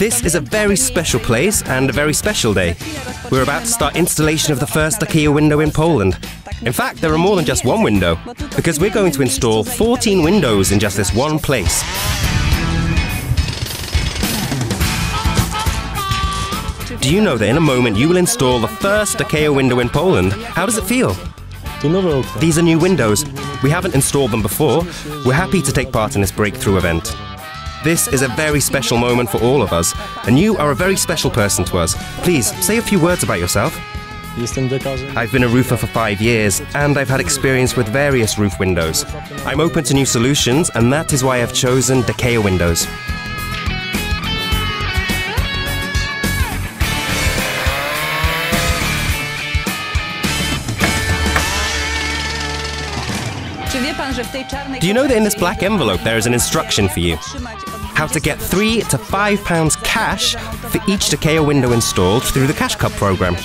This is a very special place and a very special day. We're about to start installation of the first Dakea window in Poland. In fact, there are more than just one window, because we're going to install 14 windows in just this one place. Do you know that in a moment you will install the first Dakea window in Poland? How does it feel? These are new windows. We haven't installed them before. We're happy to take part in this breakthrough event. This is a very special moment for all of us, and you are a very special person to us. Please, say a few words about yourself. I've been a roofer for five years, and I've had experience with various roof windows. I'm open to new solutions, and that is why I've chosen Dakea windows. Do you know that in this black envelope there is an instruction for you? How to get three to five pounds cash for each Dakea window installed through the Cash Cup program.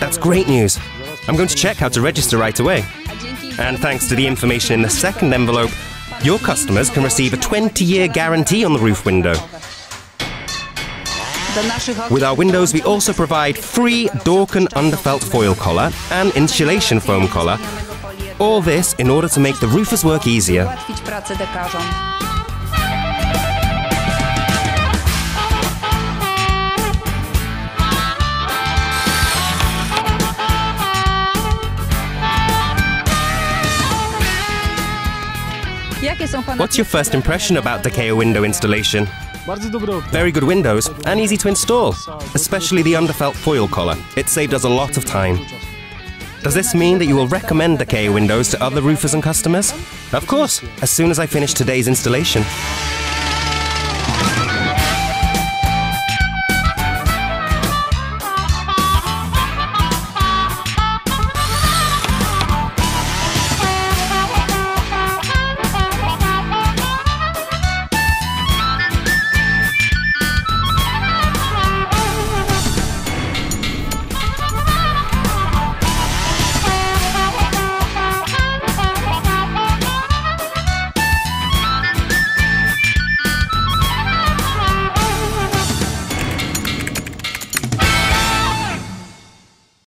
That's great news. I'm going to check how to register right away. And thanks to the information in the second envelope, your customers can receive a 20 year guarantee on the roof window. With our windows, we also provide free Dorken underfelt foil collar and insulation foam collar. All this in order to make the roofer's work easier. ułatwić pracę dekarzom. Jakie są pana What's your first impression about the Dakea window installation? Bardzo dobre okna. Very good windows and easy to install, especially the underfelt foil collar. It saved us a lot of time. Does this mean that you will recommend Dakea windows to other roofers and customers? Of course, as soon as I finish today's installation.